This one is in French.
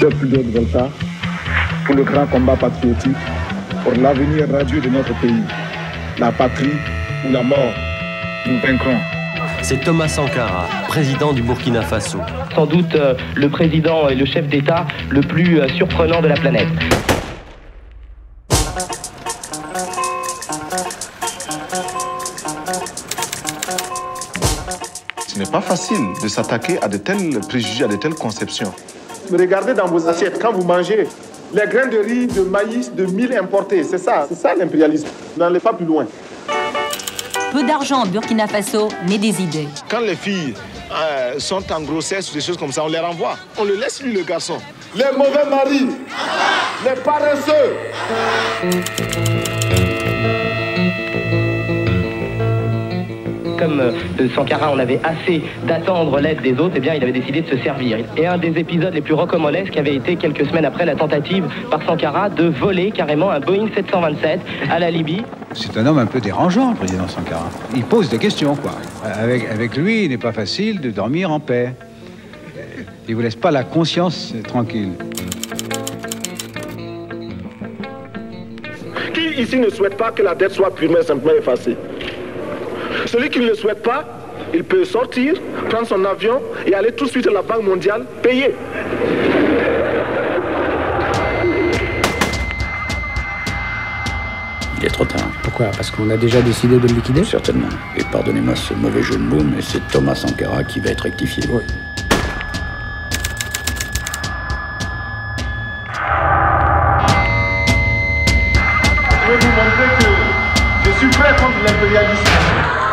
peuple de Volta pour le grand combat patriotique, pour l'avenir radieux de notre pays. La patrie ou la mort, nous vaincrons. C'est Thomas Sankara, président du Burkina Faso. Sans doute euh, le président et le chef d'État le plus euh, surprenant de la planète. Ce n'est pas facile de s'attaquer à de tels préjugés, à de telles conceptions. Regardez dans vos assiettes, quand vous mangez, les grains de riz, de maïs, de mil importés, c'est ça, c'est ça l'impérialisme. N'allez pas plus loin. Peu d'argent au Burkina Faso, mais des idées. Quand les filles euh, sont en grossesse ou des choses comme ça, on les renvoie. On le laisse lui, le garçon. Les mauvais maris, les paresseux. Comme euh, Sankara en avait assez d'attendre l'aide des autres, eh bien, il avait décidé de se servir. Et un des épisodes les plus rocambolesques avait été quelques semaines après la tentative par Sankara de voler carrément un Boeing 727 à la Libye. C'est un homme un peu dérangeant, le président Sankara. Il pose des questions, quoi. Avec, avec lui, il n'est pas facile de dormir en paix. Il vous laisse pas la conscience tranquille. Qui ici ne souhaite pas que la dette soit purement et simplement effacée? Celui qui ne le souhaite pas, il peut sortir, prendre son avion et aller tout de suite à la Banque mondiale payer. Il est trop tard. Pourquoi? Parce qu'on a déjà décidé de le liquider? Certainement. Et pardonnez-moi ce mauvais jeu de mots, mais c'est Thomas Sankara qui va être rectifié. Oui. Je vais vous montrer que je suis prêt contre l'impérialisme.